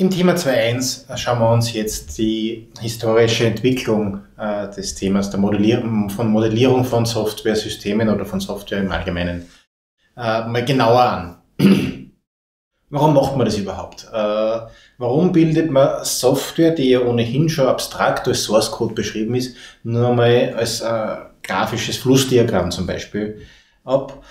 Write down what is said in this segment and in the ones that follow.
Im Thema 2.1 schauen wir uns jetzt die historische Entwicklung äh, des Themas der Modellierung, von Modellierung von Software-Systemen oder von Software im Allgemeinen äh, mal genauer an. Warum macht man das überhaupt? Äh, warum bildet man Software, die ja ohnehin schon abstrakt als Source Code beschrieben ist, nur mal als äh, grafisches Flussdiagramm zum Beispiel ab?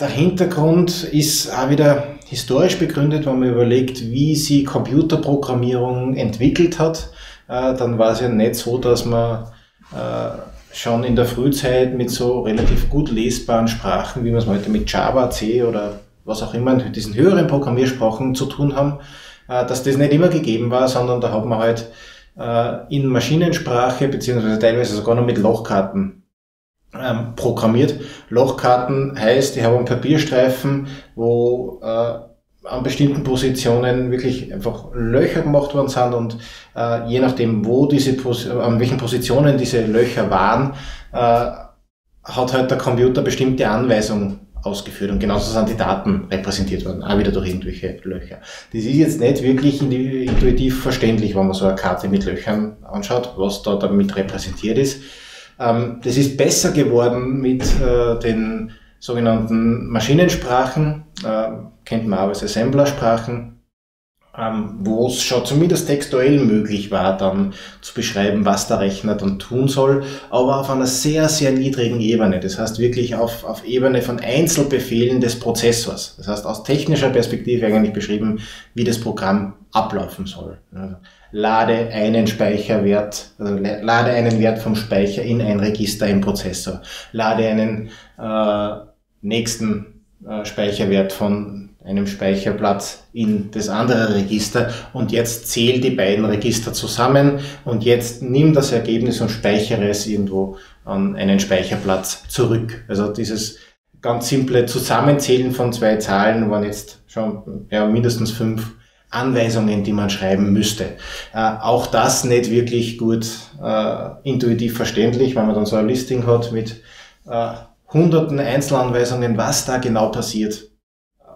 Der Hintergrund ist auch wieder historisch begründet, wenn man überlegt, wie sie Computerprogrammierung entwickelt hat. Äh, dann war es ja nicht so, dass man äh, schon in der Frühzeit mit so relativ gut lesbaren Sprachen, wie wir es heute mit Java, C oder was auch immer, diesen höheren Programmiersprachen zu tun haben, äh, dass das nicht immer gegeben war, sondern da hat man halt in Maschinensprache beziehungsweise teilweise sogar noch mit Lochkarten ähm, programmiert. Lochkarten heißt, ich habe einen Papierstreifen, wo äh, an bestimmten Positionen wirklich einfach Löcher gemacht worden sind und äh, je nachdem, wo diese an welchen Positionen diese Löcher waren, äh, hat halt der Computer bestimmte Anweisungen ausgeführt und genauso sind die Daten repräsentiert worden, auch wieder durch irgendwelche Löcher. Das ist jetzt nicht wirklich intuitiv verständlich, wenn man so eine Karte mit Löchern anschaut, was da damit repräsentiert ist. Ähm, das ist besser geworden mit äh, den sogenannten Maschinensprachen, äh, kennt man auch als Assemblersprachen, ähm, wo es schon zumindest textuell möglich war, dann zu beschreiben, was der Rechner dann tun soll, aber auf einer sehr, sehr niedrigen Ebene. Das heißt wirklich auf, auf Ebene von Einzelbefehlen des Prozessors. Das heißt aus technischer Perspektive eigentlich beschrieben, wie das Programm ablaufen soll. Lade einen Speicherwert, also lade einen Wert vom Speicher in ein Register im Prozessor. Lade einen äh, nächsten äh, Speicherwert von einem Speicherplatz in das andere Register und jetzt zähl die beiden Register zusammen und jetzt nimm das Ergebnis und speichere es irgendwo an einen Speicherplatz zurück. Also dieses ganz simple Zusammenzählen von zwei Zahlen waren jetzt schon ja, mindestens fünf Anweisungen, die man schreiben müsste. Äh, auch das nicht wirklich gut äh, intuitiv verständlich, wenn man dann so ein Listing hat mit äh, hunderten Einzelanweisungen, was da genau passiert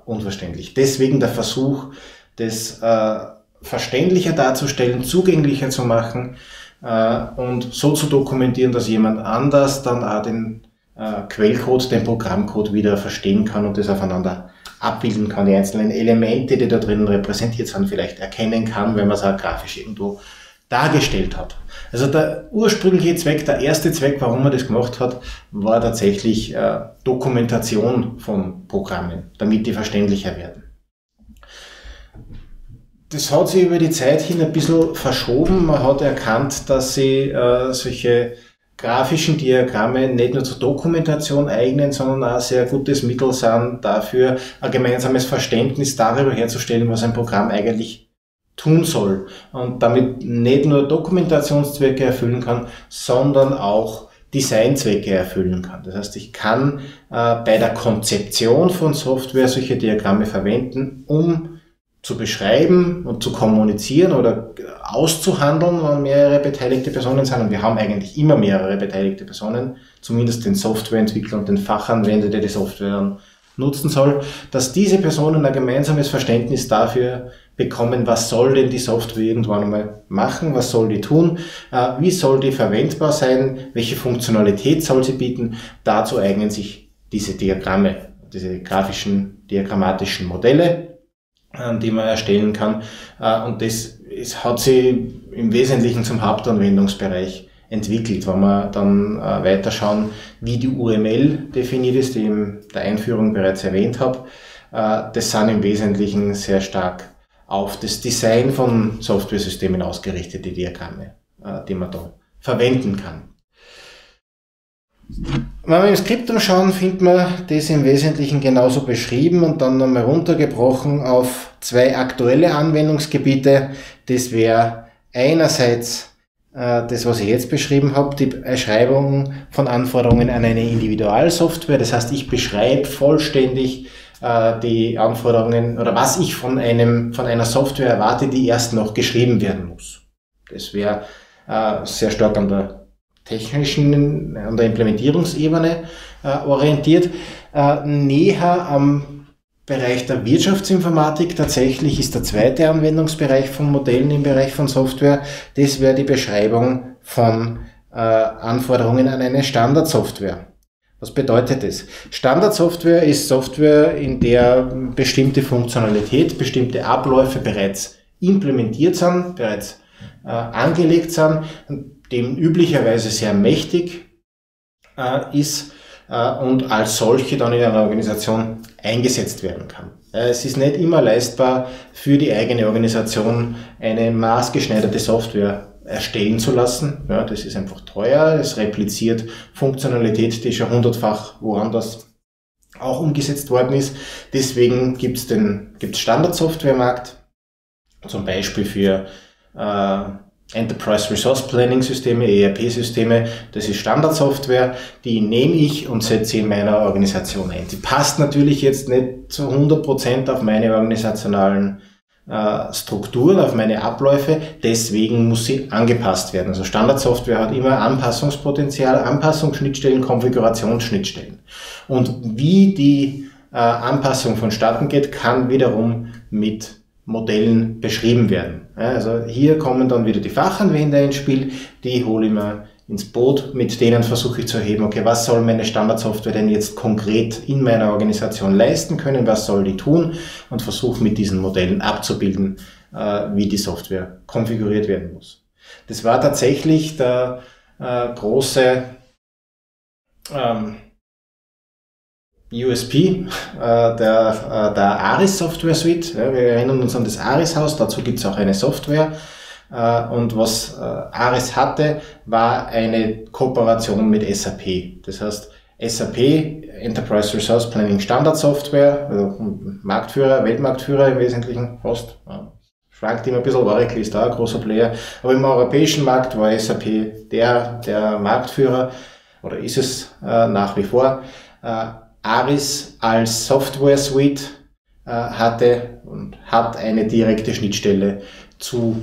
unverständlich. Deswegen der Versuch, das äh, verständlicher darzustellen, zugänglicher zu machen äh, und so zu dokumentieren, dass jemand anders dann auch den äh, Quellcode, den Programmcode wieder verstehen kann und das aufeinander abbilden kann, die einzelnen Elemente, die da drinnen repräsentiert sind, vielleicht erkennen kann, wenn man es auch grafisch irgendwo dargestellt hat. Also der ursprüngliche Zweck, der erste Zweck, warum man das gemacht hat, war tatsächlich äh, Dokumentation von Programmen, damit die verständlicher werden. Das hat sich über die Zeit hin ein bisschen verschoben. Man hat erkannt, dass sie äh, solche grafischen Diagramme nicht nur zur Dokumentation eignen, sondern auch ein sehr gutes Mittel sind, dafür ein gemeinsames Verständnis darüber herzustellen, was ein Programm eigentlich tun soll und damit nicht nur Dokumentationszwecke erfüllen kann, sondern auch Designzwecke erfüllen kann. Das heißt, ich kann äh, bei der Konzeption von Software solche Diagramme verwenden, um zu beschreiben und zu kommunizieren oder auszuhandeln, wenn mehrere beteiligte Personen sind. Und wir haben eigentlich immer mehrere beteiligte Personen, zumindest den Softwareentwickler und den Fachanwender, der die Software nutzen soll, dass diese Personen ein gemeinsames Verständnis dafür bekommen, was soll denn die Software irgendwann einmal machen, was soll die tun, äh, wie soll die verwendbar sein, welche Funktionalität soll sie bieten. Dazu eignen sich diese Diagramme, diese grafischen, diagrammatischen Modelle, äh, die man erstellen kann. Äh, und das hat sie im Wesentlichen zum Hauptanwendungsbereich entwickelt. Wenn wir dann weiterschauen, wie die UML definiert ist, die ich in der Einführung bereits erwähnt habe, das sind im Wesentlichen sehr stark auf das Design von Softwaresystemen ausgerichtete Diagramme, äh, die man da verwenden kann. Wenn wir im Skriptum schauen, findet man das im Wesentlichen genauso beschrieben und dann nochmal runtergebrochen auf zwei aktuelle Anwendungsgebiete. Das wäre einerseits äh, das, was ich jetzt beschrieben habe, die Erschreibung von Anforderungen an eine Individualsoftware. Das heißt, ich beschreibe vollständig äh, die Anforderungen oder was ich von einem, von einer Software erwarte, die erst noch geschrieben werden muss. Das wäre äh, sehr stark an der technischen, an der Implementierungsebene äh, orientiert. Äh, näher am Bereich der Wirtschaftsinformatik tatsächlich ist der zweite Anwendungsbereich von Modellen im Bereich von Software. Das wäre die Beschreibung von äh, Anforderungen an eine Standardsoftware. Was bedeutet das? Standardsoftware ist Software, in der bestimmte Funktionalität, bestimmte Abläufe bereits implementiert sind, bereits äh, angelegt sind, dem üblicherweise sehr mächtig äh, ist äh, und als solche dann in einer Organisation eingesetzt werden kann. Äh, es ist nicht immer leistbar für die eigene Organisation eine maßgeschneiderte Software erstellen zu lassen. Ja, das ist einfach teuer, es repliziert Funktionalität, die schon hundertfach woanders auch umgesetzt worden ist. Deswegen gibt es den gibt's Standardsoftwaremarkt, zum Beispiel für äh, Enterprise Resource Planning Systeme, ERP-Systeme, das ist Standardsoftware, die nehme ich und setze in meiner Organisation ein. Die passt natürlich jetzt nicht zu 100% auf meine organisationalen äh, Strukturen, auf meine Abläufe, deswegen muss sie angepasst werden. Also Standardsoftware hat immer Anpassungspotenzial, Anpassungsschnittstellen, Konfigurationsschnittstellen. Und wie die äh, Anpassung vonstatten geht, kann wiederum mit Modellen beschrieben werden. Also hier kommen dann wieder die Fachanwender ins Spiel, die hole ich mir ins Boot, mit denen versuche ich zu erheben, okay, was soll meine Standardsoftware denn jetzt konkret in meiner Organisation leisten können, was soll die tun und versuche mit diesen Modellen abzubilden, äh, wie die Software konfiguriert werden muss. Das war tatsächlich der äh, große ähm, USP äh, der, äh, der Aris Software Suite. Ja, wir erinnern uns an das Aris Haus, dazu gibt es auch eine Software. Äh, und was äh, Aris hatte, war eine Kooperation mit SAP. Das heißt, SAP, Enterprise Resource Planning Standard Software, also Marktführer, Weltmarktführer im Wesentlichen, fast. Ja. Schwankt immer ein bisschen, Oracle ist da ein großer Player. Aber im europäischen Markt war SAP der, der Marktführer, oder ist es äh, nach wie vor. Äh, Aris als Software Suite äh, hatte und hat eine direkte Schnittstelle zu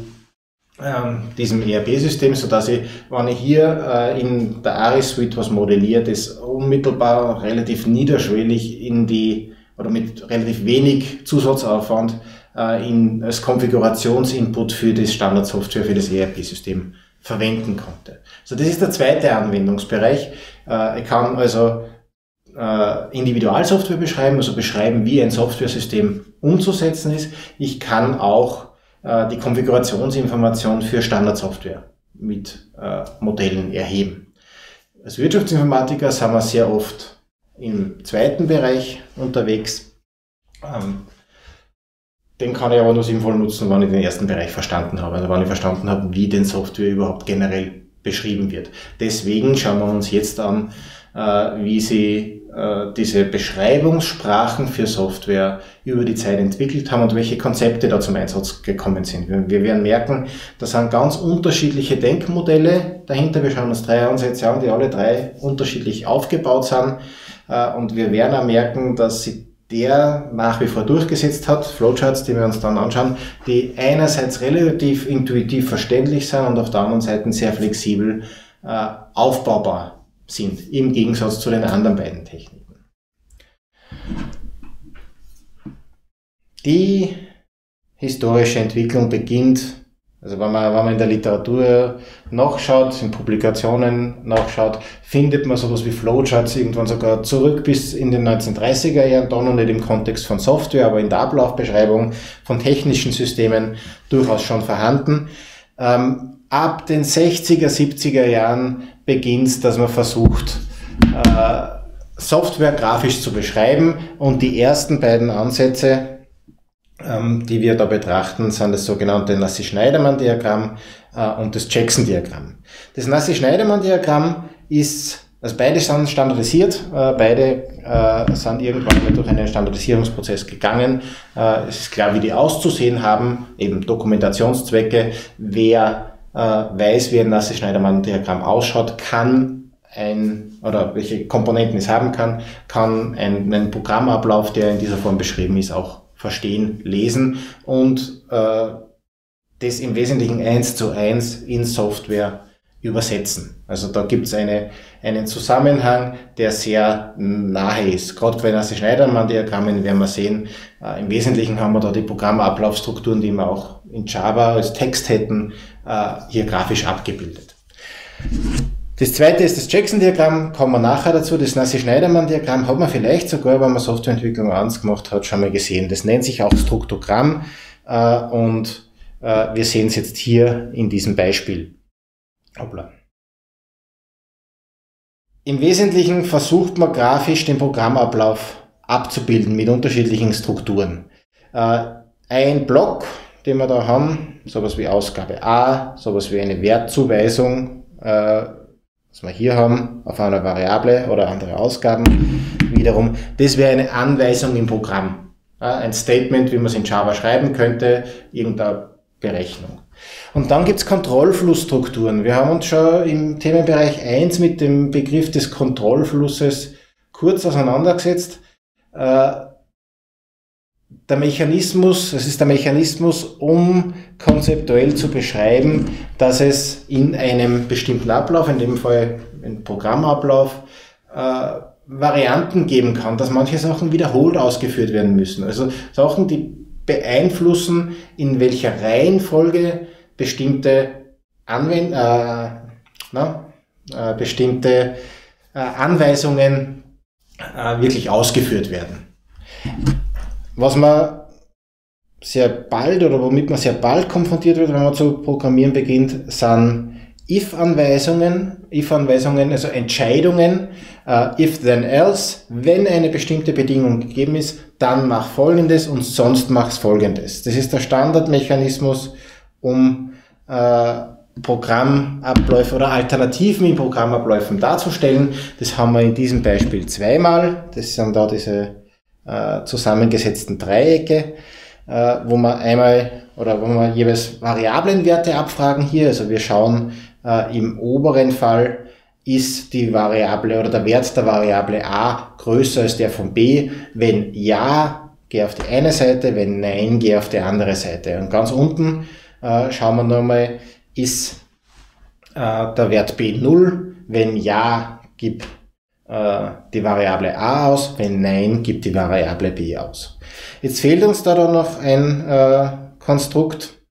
ähm, diesem ERP-System, so dass ich, wenn ich hier äh, in der Aris Suite was modelliert, das unmittelbar relativ niederschwellig in die oder mit relativ wenig Zusatzaufwand äh, in, als Konfigurationsinput für das Standardsoftware, für das ERP-System verwenden konnte. So, das ist der zweite Anwendungsbereich. Äh, ich kann also äh, Individualsoftware beschreiben, also beschreiben, wie ein Softwaresystem umzusetzen ist. Ich kann auch äh, die Konfigurationsinformation für Standardsoftware mit äh, Modellen erheben. Als Wirtschaftsinformatiker sind wir sehr oft im zweiten Bereich unterwegs. Ähm, den kann ich aber nur sinnvoll nutzen, wenn ich den ersten Bereich verstanden habe, also wenn ich verstanden habe, wie denn Software überhaupt generell beschrieben wird. Deswegen schauen wir uns jetzt an, äh, wie sie diese Beschreibungssprachen für Software über die Zeit entwickelt haben und welche Konzepte da zum Einsatz gekommen sind. Wir werden merken, da sind ganz unterschiedliche Denkmodelle dahinter. Wir schauen uns drei Ansätze an, die alle drei unterschiedlich aufgebaut sind. Äh, und wir werden auch merken, dass sich der nach wie vor durchgesetzt hat, Flowcharts, die wir uns dann anschauen, die einerseits relativ intuitiv verständlich sind und auf der anderen Seite sehr flexibel äh, aufbaubar sind, im Gegensatz zu den anderen beiden Techniken. Die historische Entwicklung beginnt, also wenn man, wenn man in der Literatur nachschaut, in Publikationen nachschaut, findet man sowas wie Flowcharts irgendwann sogar zurück bis in den 1930er Jahren, da noch nicht im Kontext von Software, aber in der Ablaufbeschreibung von technischen Systemen durchaus schon vorhanden. Ähm, ab den 60er, 70er Jahren beginnt, dass man versucht, äh, Software grafisch zu beschreiben und die ersten beiden Ansätze, ähm, die wir da betrachten, sind das sogenannte Nassi-Schneidermann-Diagramm äh, und das Jackson-Diagramm. Das Nassi-Schneidermann-Diagramm ist also beide sind standardisiert, äh, beide sind irgendwann durch einen Standardisierungsprozess gegangen. Es ist klar, wie die auszusehen haben, eben Dokumentationszwecke. Wer weiß, wie ein Nasse-Schneidermann-Diagramm ausschaut, kann ein, oder welche Komponenten es haben kann, kann ein, einen Programmablauf, der in dieser Form beschrieben ist, auch verstehen, lesen und äh, das im Wesentlichen eins zu eins in Software übersetzen. Also da gibt es eine, einen Zusammenhang, der sehr nahe ist. Gerade bei Nasse Schneidermann-Diagrammen werden wir sehen, äh, im Wesentlichen haben wir da die Programmablaufstrukturen, die wir auch in Java als Text hätten, äh, hier grafisch abgebildet. Das zweite ist das Jackson-Diagramm, kommen wir nachher dazu. Das Nasse-Schneidermann-Diagramm hat man vielleicht sogar, wenn man Softwareentwicklung ans gemacht hat, schon mal gesehen. Das nennt sich auch Struktogramm äh, und äh, wir sehen es jetzt hier in diesem Beispiel. Hoppla. Im Wesentlichen versucht man grafisch den Programmablauf abzubilden mit unterschiedlichen Strukturen. Ein Block, den wir da haben, sowas wie Ausgabe A, sowas wie eine Wertzuweisung, äh, was wir hier haben, auf einer Variable oder andere Ausgaben wiederum, das wäre eine Anweisung im Programm. Ein Statement, wie man es in Java schreiben könnte, irgendeine Berechnung. Und dann gibt's Kontrollflussstrukturen. Wir haben uns schon im Themenbereich 1 mit dem Begriff des Kontrollflusses kurz auseinandergesetzt. Äh, der Mechanismus, es ist der Mechanismus, um konzeptuell zu beschreiben, dass es in einem bestimmten Ablauf, in dem Fall ein Programmablauf, äh, Varianten geben kann, dass manche Sachen wiederholt ausgeführt werden müssen. Also Sachen, die beeinflussen, in welcher Reihenfolge bestimmte, Anwend äh, na, äh, bestimmte äh, Anweisungen äh, wirklich ausgeführt werden. Was man sehr bald oder womit man sehr bald konfrontiert wird, wenn man zu programmieren beginnt, sind if-Anweisungen, if-Anweisungen, also Entscheidungen, uh, if then else, wenn eine bestimmte Bedingung gegeben ist, dann mach folgendes und sonst mach's folgendes. Das ist der Standardmechanismus, um uh, Programmabläufe oder Alternativen in Programmabläufen darzustellen. Das haben wir in diesem Beispiel zweimal. Das sind da diese uh, zusammengesetzten Dreiecke, wo man einmal oder wo wir jeweils Variablenwerte abfragen hier. Also wir schauen, äh, Im oberen Fall ist die Variable oder der Wert der Variable a größer als der von b. Wenn ja, gehe auf die eine Seite, wenn nein, gehe auf die andere Seite. Und ganz unten äh, schauen wir nochmal, ist äh, der Wert b 0. Wenn ja, gib äh, die Variable a aus, wenn nein, gibt die Variable b aus. Jetzt fehlt uns da noch ein äh, Konstrukt,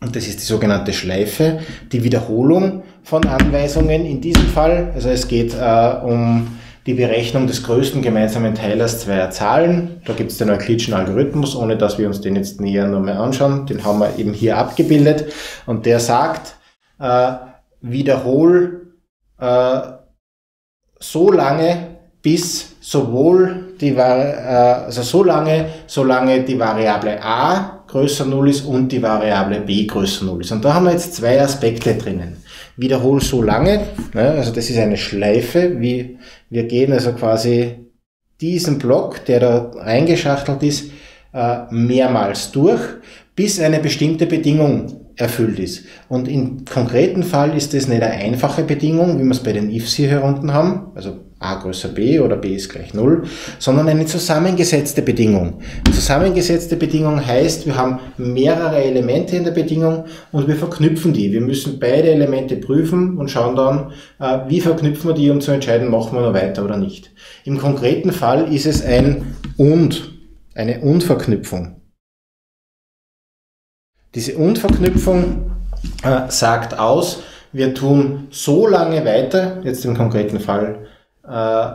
und das ist die sogenannte Schleife, die Wiederholung von Anweisungen in diesem Fall. Also es geht äh, um die Berechnung des größten gemeinsamen Teilers zweier Zahlen. Da gibt es den Euklidischen Algorithmus, ohne dass wir uns den jetzt näher nochmal anschauen. Den haben wir eben hier abgebildet. Und der sagt, äh, wiederhol äh, so lange, bis sowohl die, äh, also so lange, solange die Variable a größer 0 ist und die Variable b größer 0 ist. Und da haben wir jetzt zwei Aspekte drinnen. Wiederhol so lange, ne, also das ist eine Schleife, wie wir gehen also quasi diesen Block, der da reingeschachtelt ist, äh, mehrmals durch, bis eine bestimmte Bedingung erfüllt ist. Und im konkreten Fall ist das nicht eine einfache Bedingung, wie wir es bei den ifs hier unten haben, also a größer b oder b ist gleich 0, sondern eine zusammengesetzte Bedingung. Zusammengesetzte Bedingung heißt, wir haben mehrere Elemente in der Bedingung und wir verknüpfen die. Wir müssen beide Elemente prüfen und schauen dann, äh, wie verknüpfen wir die, um zu entscheiden, machen wir noch weiter oder nicht. Im konkreten Fall ist es ein und, eine und-Verknüpfung. Diese und-Verknüpfung äh, sagt aus, wir tun so lange weiter, jetzt im konkreten Fall äh,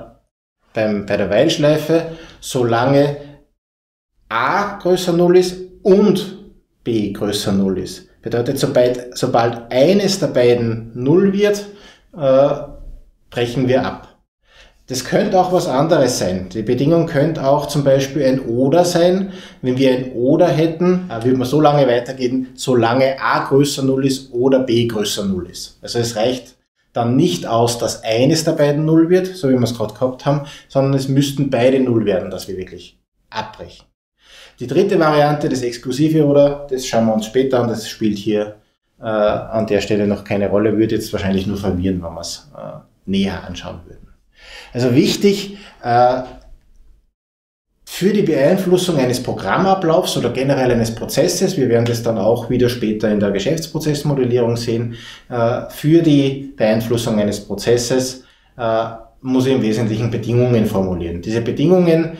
beim, bei der Weilschleife, solange a größer 0 ist und b größer 0 ist. Bedeutet, sobald, sobald eines der beiden 0 wird, äh, brechen wir ab. Das könnte auch was anderes sein. Die Bedingung könnte auch zum Beispiel ein Oder sein. Wenn wir ein Oder hätten, äh, würde man so lange weitergehen, solange a größer 0 ist oder b größer 0 ist. Also es reicht dann nicht aus, dass eines der beiden Null wird, so wie wir es gerade gehabt haben, sondern es müssten beide Null werden, dass wir wirklich abbrechen. Die dritte Variante, das Exklusive oder, das schauen wir uns später an, das spielt hier äh, an der Stelle noch keine Rolle, würde jetzt wahrscheinlich nur verwirren, wenn wir es äh, näher anschauen würden. Also wichtig, äh, für die Beeinflussung eines Programmablaufs oder generell eines Prozesses, wir werden das dann auch wieder später in der Geschäftsprozessmodellierung sehen, äh, für die Beeinflussung eines Prozesses äh, muss ich im Wesentlichen Bedingungen formulieren. Diese Bedingungen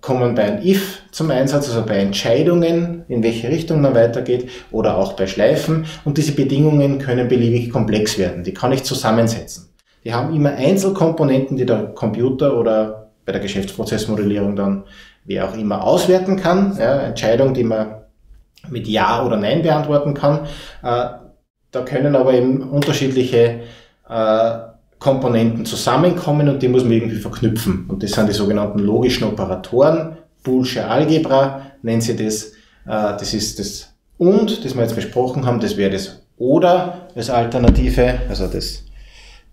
kommen bei ein if zum Einsatz, also bei Entscheidungen, in welche Richtung man weitergeht oder auch bei Schleifen. Und diese Bedingungen können beliebig komplex werden. Die kann ich zusammensetzen. Die haben immer Einzelkomponenten, die der Computer oder bei der Geschäftsprozessmodellierung dann wie auch immer auswerten kann. Ja, Entscheidung, die man mit Ja oder Nein beantworten kann. Äh, da können aber eben unterschiedliche äh, Komponenten zusammenkommen und die muss man irgendwie verknüpfen. Und das sind die sogenannten logischen Operatoren. Boolsche Algebra nennen sie das. Äh, das ist das und, das wir jetzt besprochen haben, das wäre das oder als Alternative, also das,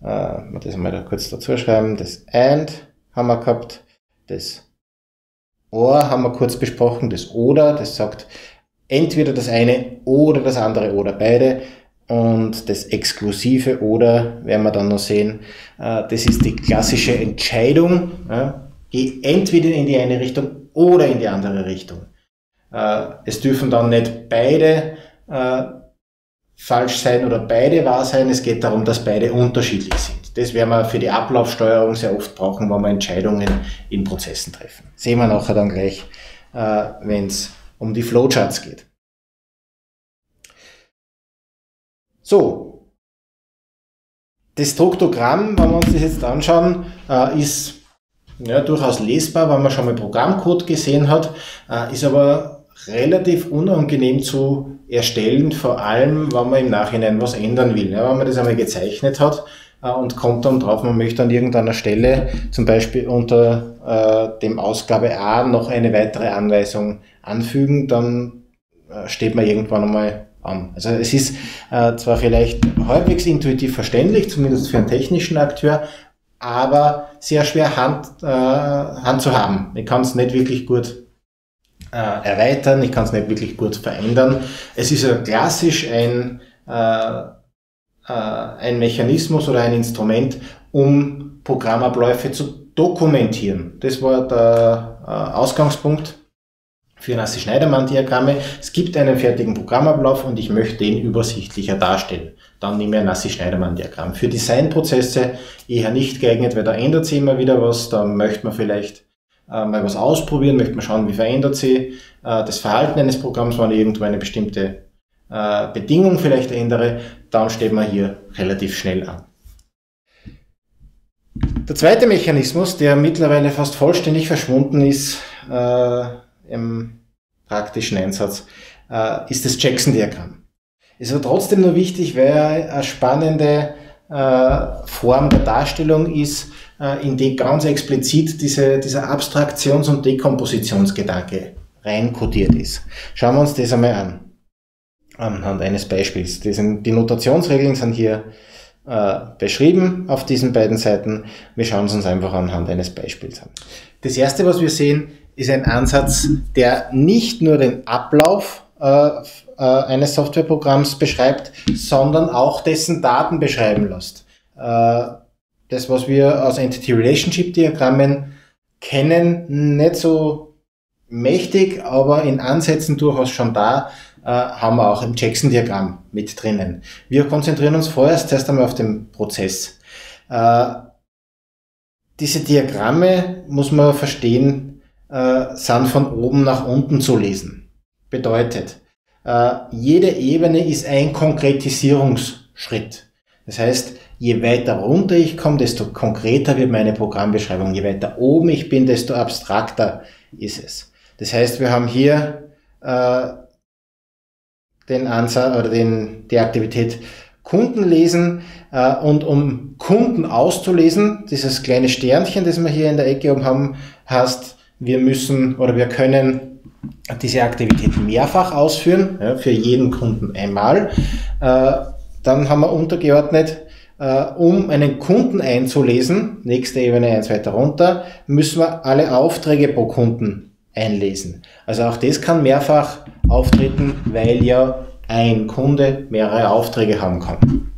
äh, das mal da kurz dazu schreiben, das and haben wir gehabt, das or haben wir kurz besprochen, das oder, das sagt entweder das eine oder das andere oder beide. Und das Exklusive oder, werden wir dann noch sehen, äh, das ist die klassische Entscheidung. Geh entweder in die eine Richtung oder in die andere Richtung. Äh, es dürfen dann nicht beide äh, falsch sein oder beide wahr sein. Es geht darum, dass beide unterschiedlich sind. Das werden wir für die Ablaufsteuerung sehr oft brauchen, wenn wir Entscheidungen in Prozessen treffen. Sehen wir nachher dann gleich, wenn es um die Flowcharts geht. So, das Struktogramm, wenn wir uns das jetzt anschauen, äh, ist ja, durchaus lesbar, wenn man schon mal Programmcode gesehen hat, äh, ist aber relativ unangenehm zu erstellen, vor allem, wenn man im Nachhinein was ändern will. Ja, wenn man das einmal gezeichnet hat äh, und kommt dann drauf, man möchte an irgendeiner Stelle zum Beispiel unter äh, dem Ausgabe A noch eine weitere Anweisung anfügen, dann äh, steht man irgendwann einmal an. Also es ist äh, zwar vielleicht halbwegs intuitiv verständlich, zumindest für einen technischen Akteur, aber sehr schwer Hand, äh, Hand zu haben. Ich kann es nicht wirklich gut äh, erweitern, ich kann es nicht wirklich gut verändern. Es ist ja klassisch ein, äh, äh, ein Mechanismus oder ein Instrument, um Programmabläufe zu dokumentieren. Das war der äh, Ausgangspunkt für Nassi-Schneidermann-Diagramme. Es gibt einen fertigen Programmablauf und ich möchte den übersichtlicher darstellen. Dann nehme ich ein Nassi-Schneidermann-Diagramm. Für Designprozesse eher nicht geeignet, weil da ändert sich immer wieder was. Da möchte man vielleicht äh, mal was ausprobieren, möchte man schauen, wie verändert sich äh, das Verhalten eines Programms, wenn ich irgendwo eine bestimmte äh, Bedingung vielleicht ändere. Dann steht man hier relativ schnell an. Der zweite Mechanismus, der mittlerweile fast vollständig verschwunden ist, im praktischen Einsatz, ist das Jackson-Diagramm. Ist aber trotzdem nur wichtig, weil eine spannende Form der Darstellung ist, in die ganz explizit diese, dieser Abstraktions- und Dekompositionsgedanke reinkodiert ist. Schauen wir uns das einmal an, anhand eines Beispiels. Die, sind, die Notationsregeln sind hier äh, beschrieben auf diesen beiden Seiten. Wir schauen es uns einfach anhand eines Beispiels an. Das erste, was wir sehen, ist ein Ansatz, der nicht nur den Ablauf äh, äh, eines Softwareprogramms beschreibt, sondern auch dessen Daten beschreiben lässt. Äh, das, was wir aus Entity Relationship Diagrammen kennen, nicht so mächtig, aber in Ansätzen durchaus schon da, äh, haben wir auch im Jackson-Diagramm mit drinnen. Wir konzentrieren uns vorerst erst einmal auf den Prozess. Äh, diese Diagramme muss man verstehen, äh, sind von oben nach unten zu lesen. Bedeutet, äh, jede Ebene ist ein Konkretisierungsschritt. Das heißt, je weiter runter ich komme, desto konkreter wird meine Programmbeschreibung. Je weiter oben ich bin, desto abstrakter ist es. Das heißt, wir haben hier äh, den Ansatz oder den, die Aktivität Kunden lesen äh, und um Kunden auszulesen, dieses kleine Sternchen, das wir hier in der Ecke oben haben, heißt wir müssen oder wir können diese Aktivität mehrfach ausführen, ja, für jeden Kunden einmal. Äh, dann haben wir untergeordnet, äh, um einen Kunden einzulesen, nächste Ebene eins weiter runter, müssen wir alle Aufträge pro Kunden einlesen. Also auch das kann mehrfach auftreten, weil ja ein Kunde mehrere Aufträge haben kann.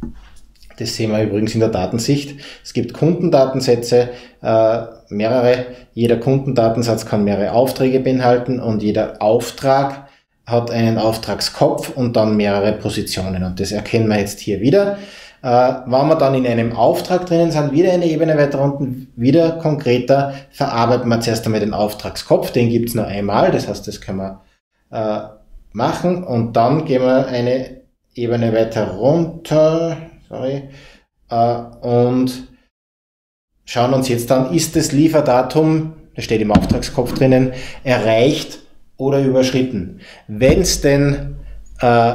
Das sehen wir übrigens in der Datensicht. Es gibt Kundendatensätze, äh, mehrere. Jeder Kundendatensatz kann mehrere Aufträge beinhalten und jeder Auftrag hat einen Auftragskopf und dann mehrere Positionen. Und das erkennen wir jetzt hier wieder. Äh, wenn wir dann in einem Auftrag drinnen sind, wieder eine Ebene weiter unten, wieder konkreter, verarbeiten wir zuerst einmal den Auftragskopf, den gibt's nur einmal, das heißt, das können wir äh, machen und dann gehen wir eine Ebene weiter runter, sorry, äh, und schauen uns jetzt an, ist das Lieferdatum, das steht im Auftragskopf drinnen, erreicht oder überschritten. Wenn es denn äh,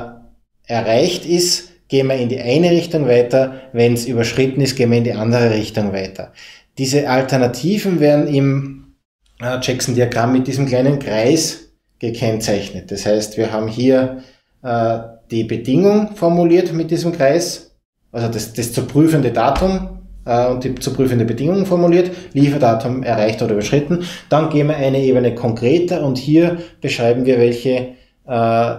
erreicht ist, gehen wir in die eine Richtung weiter, wenn es überschritten ist, gehen wir in die andere Richtung weiter. Diese Alternativen werden im äh, Jackson-Diagramm mit diesem kleinen Kreis gekennzeichnet. Das heißt, wir haben hier äh, die Bedingung formuliert mit diesem Kreis, also das, das zu prüfende Datum äh, und die zu prüfende Bedingung formuliert, Lieferdatum erreicht oder überschritten. Dann gehen wir eine Ebene konkreter und hier beschreiben wir, welche, äh,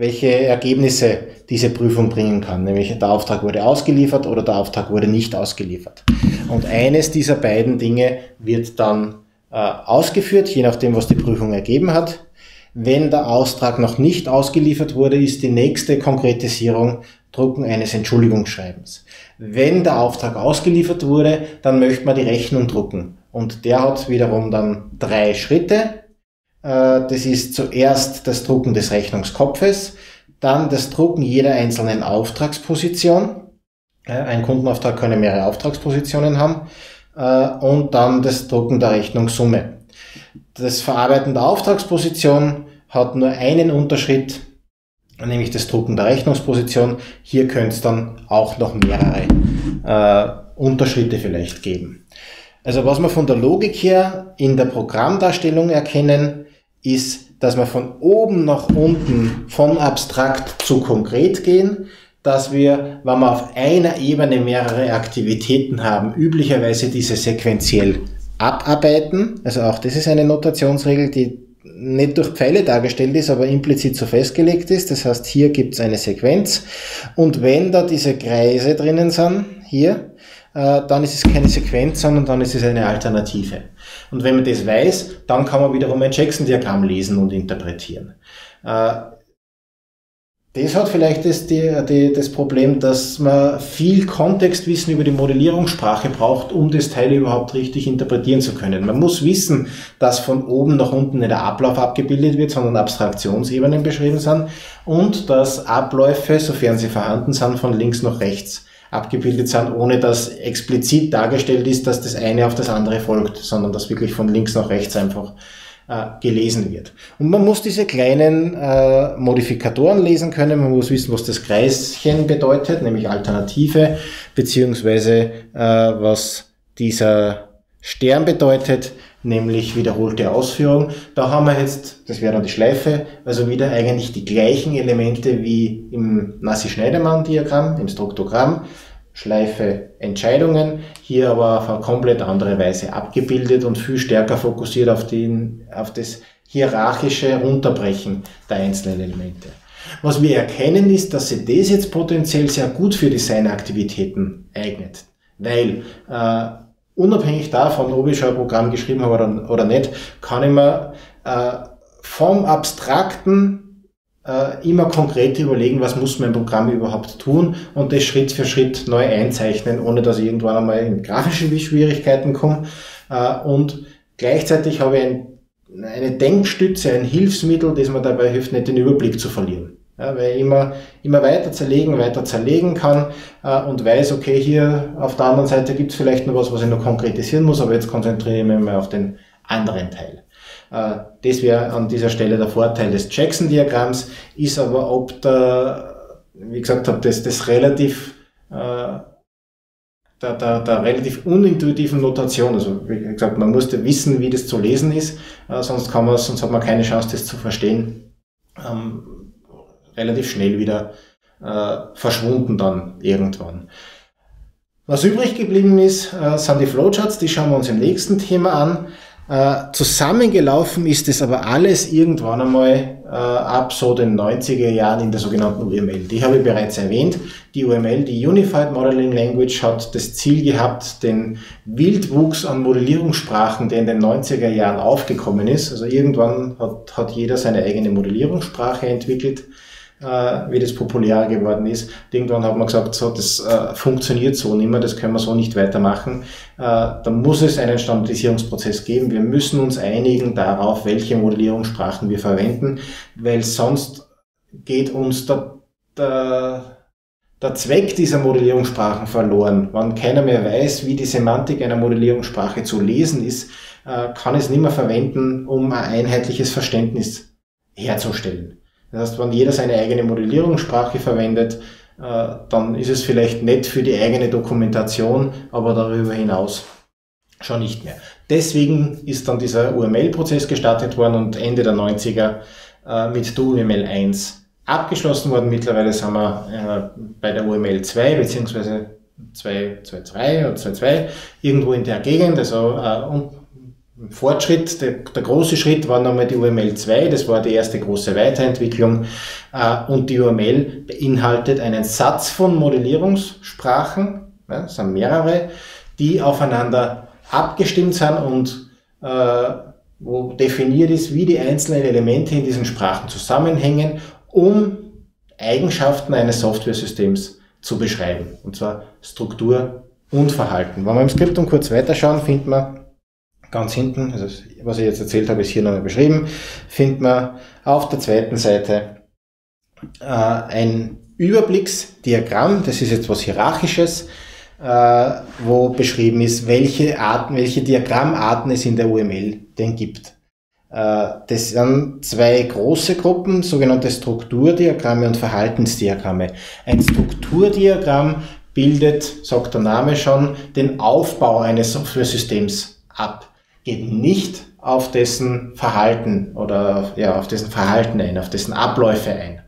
welche Ergebnisse diese Prüfung bringen kann. Nämlich der Auftrag wurde ausgeliefert oder der Auftrag wurde nicht ausgeliefert. Und eines dieser beiden Dinge wird dann äh, ausgeführt, je nachdem, was die Prüfung ergeben hat. Wenn der Austrag noch nicht ausgeliefert wurde, ist die nächste Konkretisierung Drucken eines Entschuldigungsschreibens. Wenn der Auftrag ausgeliefert wurde, dann möchte man die Rechnung drucken. Und der hat wiederum dann drei Schritte. Äh, das ist zuerst das Drucken des Rechnungskopfes, dann das Drucken jeder einzelnen Auftragsposition. Ein Kundenauftrag kann mehrere Auftragspositionen haben. Äh, und dann das Drucken der Rechnungssumme. Das Verarbeiten der Auftragsposition hat nur einen Unterschied, nämlich das Drucken der Rechnungsposition. Hier könnte es dann auch noch mehrere äh, Unterschritte vielleicht geben. Also was wir von der Logik her in der Programmdarstellung erkennen, ist, dass wir von oben nach unten von abstrakt zu konkret gehen, dass wir, wenn wir auf einer Ebene mehrere Aktivitäten haben, üblicherweise diese sequenziell abarbeiten. Also auch das ist eine Notationsregel, die nicht durch Pfeile dargestellt ist, aber implizit so festgelegt ist. Das heißt, hier gibt es eine Sequenz. Und wenn da diese Kreise drinnen sind, hier, dann ist es keine Sequenz, sondern dann ist es eine Alternative. Und wenn man das weiß, dann kann man wiederum ein Jackson-Diagramm lesen und interpretieren. Äh, das hat vielleicht das, die, die, das Problem, dass man viel Kontextwissen über die Modellierungssprache braucht, um das Teil überhaupt richtig interpretieren zu können. Man muss wissen, dass von oben nach unten nicht der Ablauf abgebildet wird, sondern Abstraktionsebenen beschrieben sind und dass Abläufe, sofern sie vorhanden sind, von links nach rechts abgebildet sind, ohne dass explizit dargestellt ist, dass das eine auf das andere folgt, sondern dass wirklich von links nach rechts einfach äh, gelesen wird. Und man muss diese kleinen äh, Modifikatoren lesen können, man muss wissen, was das Kreischen bedeutet, nämlich Alternative, beziehungsweise äh, was dieser Stern bedeutet, nämlich wiederholte Ausführung. Da haben wir jetzt, das wäre dann die Schleife, also wieder eigentlich die gleichen Elemente wie im Nassi-Schneidermann-Diagramm, im Struktogramm. Schleife Entscheidungen, hier aber auf eine komplett andere Weise abgebildet und viel stärker fokussiert auf, den, auf das hierarchische Runterbrechen der einzelnen Elemente. Was wir erkennen ist, dass sich das jetzt potenziell sehr gut für Designaktivitäten eignet, weil äh, unabhängig davon, ob ich schon ein Programm geschrieben habe oder, oder nicht, kann ich mir äh, vom abstrakten äh, immer konkret überlegen, was muss mein Programm überhaupt tun und das Schritt für Schritt neu einzeichnen, ohne dass ich irgendwann einmal in grafische Schwierigkeiten komme. Äh, und gleichzeitig habe ich ein, eine Denkstütze, ein Hilfsmittel, das mir dabei hilft, nicht den Überblick zu verlieren. Ja, weil ich immer, immer weiter zerlegen, weiter zerlegen kann äh, und weiß, okay, hier auf der anderen Seite gibt es vielleicht noch was, was ich noch konkretisieren muss, aber jetzt konzentriere ich mich mal auf den anderen Teil. Äh, das wäre an dieser Stelle der Vorteil des Jackson-Diagramms, ist aber ob der, wie gesagt habe, das, das relativ, äh, der, der, der relativ unintuitiven Notation. Also wie gesagt, man musste wissen, wie das zu lesen ist, äh, sonst kann sonst hat man keine Chance, das zu verstehen. Ähm, relativ schnell wieder äh, verschwunden dann irgendwann. Was übrig geblieben ist, äh, sind die Flowcharts, die schauen wir uns im nächsten Thema an. Äh, zusammengelaufen ist es aber alles irgendwann einmal äh, ab so den 90er Jahren in der sogenannten UML. Die habe ich bereits erwähnt. Die UML, die Unified Modeling Language, hat das Ziel gehabt, den Wildwuchs an Modellierungssprachen, der in den 90er Jahren aufgekommen ist. Also irgendwann hat, hat jeder seine eigene Modellierungssprache entwickelt wie das populär geworden ist. Irgendwann hat man gesagt, so, das äh, funktioniert so nicht mehr, das können wir so nicht weitermachen. Äh, da muss es einen Standardisierungsprozess geben. Wir müssen uns einigen darauf, welche Modellierungssprachen wir verwenden, weil sonst geht uns der, der, der Zweck dieser Modellierungssprachen verloren. Wenn keiner mehr weiß, wie die Semantik einer Modellierungssprache zu lesen ist, äh, kann es nicht mehr verwenden, um ein einheitliches Verständnis herzustellen. Das heißt, wenn jeder seine eigene Modellierungssprache verwendet, äh, dann ist es vielleicht nett für die eigene Dokumentation, aber darüber hinaus schon nicht mehr. Deswegen ist dann dieser UML-Prozess gestartet worden und Ende der 90er äh, mit der UML 1 abgeschlossen worden. Mittlerweile sind wir äh, bei der UML 2 beziehungsweise 2.2 oder 2.2 irgendwo in der Gegend, also Fortschritt, der, der, große Schritt war nochmal die UML 2, das war die erste große Weiterentwicklung. Äh, und die UML beinhaltet einen Satz von Modellierungssprachen, ja, das sind mehrere, die aufeinander abgestimmt sind und äh, wo definiert ist, wie die einzelnen Elemente in diesen Sprachen zusammenhängen, um Eigenschaften eines Softwaresystems zu beschreiben. Und zwar Struktur und Verhalten. Wenn wir im Skriptum kurz weiterschauen, finden wir ganz hinten, also was ich jetzt erzählt habe, ist hier nochmal beschrieben, findet man auf der zweiten Seite äh, ein Überblicksdiagramm, das ist jetzt was Hierarchisches, äh, wo beschrieben ist, welche Arten, welche Diagrammarten es in der UML denn gibt. Äh, das sind zwei große Gruppen, sogenannte Strukturdiagramme und Verhaltensdiagramme. Ein Strukturdiagramm bildet, sagt der Name schon, den Aufbau eines Software-Systems ab geht nicht auf dessen Verhalten oder ja, auf dessen Verhalten ein, auf dessen Abläufe ein.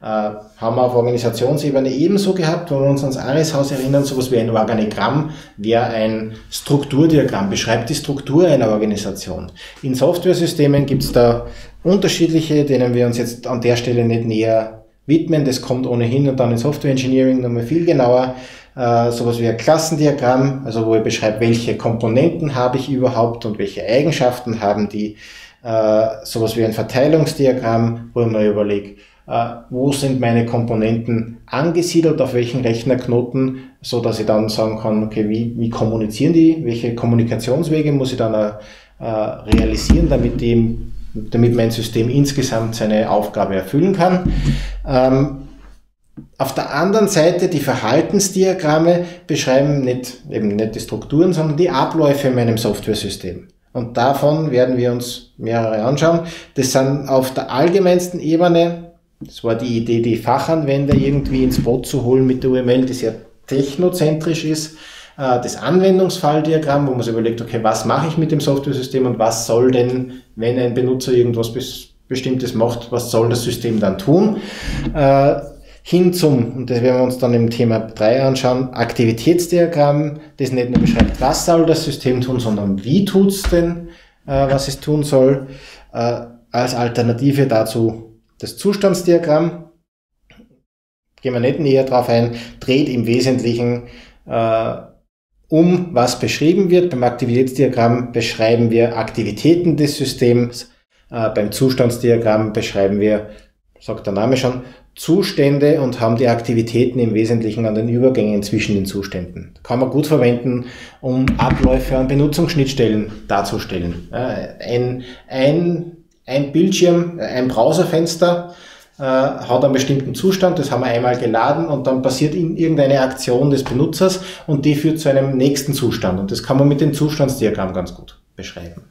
Äh, haben wir auf Organisationsebene ebenso gehabt, wenn wir uns ans Ares-Haus erinnern, sowas wie ein Organigramm wäre ein Strukturdiagramm, beschreibt die Struktur einer Organisation. In Softwaresystemen gibt es da unterschiedliche, denen wir uns jetzt an der Stelle nicht näher widmen. Das kommt ohnehin und dann in Software Engineering nochmal viel genauer äh, sowas wie ein Klassendiagramm, also wo ich beschreibe, welche Komponenten habe ich überhaupt und welche Eigenschaften haben die. Äh, sowas wie ein Verteilungsdiagramm, wo ich mir überlege, äh, wo sind meine Komponenten angesiedelt, auf welchen Rechnerknoten, so dass ich dann sagen kann, okay, wie, wie kommunizieren die, welche Kommunikationswege muss ich dann äh, realisieren, damit die damit mein System insgesamt seine Aufgabe erfüllen kann. Ähm, auf der anderen Seite die Verhaltensdiagramme beschreiben nicht, eben nicht die Strukturen, sondern die Abläufe in meinem Softwaresystem. Und davon werden wir uns mehrere anschauen. Das sind auf der allgemeinsten Ebene, das war die Idee, die Fachanwender irgendwie ins Boot zu holen mit der UML, die sehr technozentrisch ist. Äh, das Anwendungsfalldiagramm, wo man sich überlegt, okay, was mache ich mit dem Softwaresystem und was soll denn, wenn ein Benutzer irgendwas Bestimmtes macht, was soll das System dann tun? Hin zum, und das werden wir uns dann im Thema 3 anschauen, Aktivitätsdiagramm, das nicht nur beschreibt, was soll das System tun, sondern wie tut's denn, äh, was es tun soll. Äh, als Alternative dazu das Zustandsdiagramm, gehen wir nicht näher drauf ein, dreht im Wesentlichen äh, um, was beschrieben wird. Beim Aktivitätsdiagramm beschreiben wir Aktivitäten des Systems, äh, beim Zustandsdiagramm beschreiben wir, sagt der Name schon, Zustände und haben die Aktivitäten im Wesentlichen an den Übergängen zwischen den Zuständen. Kann man gut verwenden, um Abläufe an Benutzungsschnittstellen darzustellen. Ein, ein, ein Bildschirm, ein Browserfenster äh, hat einen bestimmten Zustand, das haben wir einmal geladen und dann passiert irgendeine Aktion des Benutzers und die führt zu einem nächsten Zustand und das kann man mit dem Zustandsdiagramm ganz gut beschreiben.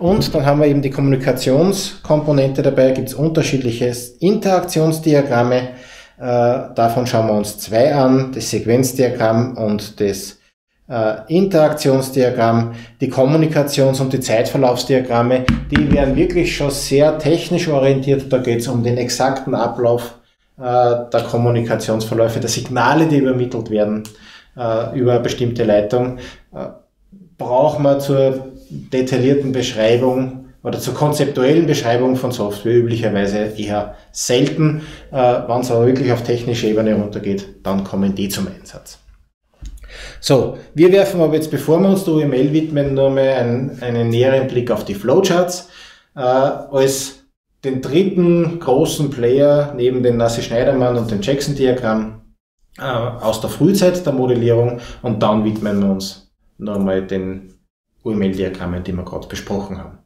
Und dann haben wir eben die Kommunikationskomponente dabei, gibt es unterschiedliche Interaktionsdiagramme. Äh, davon schauen wir uns zwei an, das Sequenzdiagramm und das äh, Interaktionsdiagramm, die Kommunikations- und die Zeitverlaufsdiagramme, die werden wirklich schon sehr technisch orientiert. Da geht es um den exakten Ablauf äh, der Kommunikationsverläufe, der Signale, die übermittelt werden über eine bestimmte Leitung. Braucht man zur detaillierten Beschreibung oder zur konzeptuellen Beschreibung von Software üblicherweise eher selten. Äh, Wenn es aber wirklich auf technische Ebene runtergeht, dann kommen die zum Einsatz. So, wir werfen aber jetzt, bevor wir uns der UML widmen, nochmal einen, einen näheren Blick auf die Flowcharts. Äh, als den dritten großen Player neben den Nassi Schneidermann und dem Jackson-Diagramm äh, aus der Frühzeit der Modellierung und dann widmen wir uns nochmal den UML-Diagrammen, die wir gerade besprochen haben.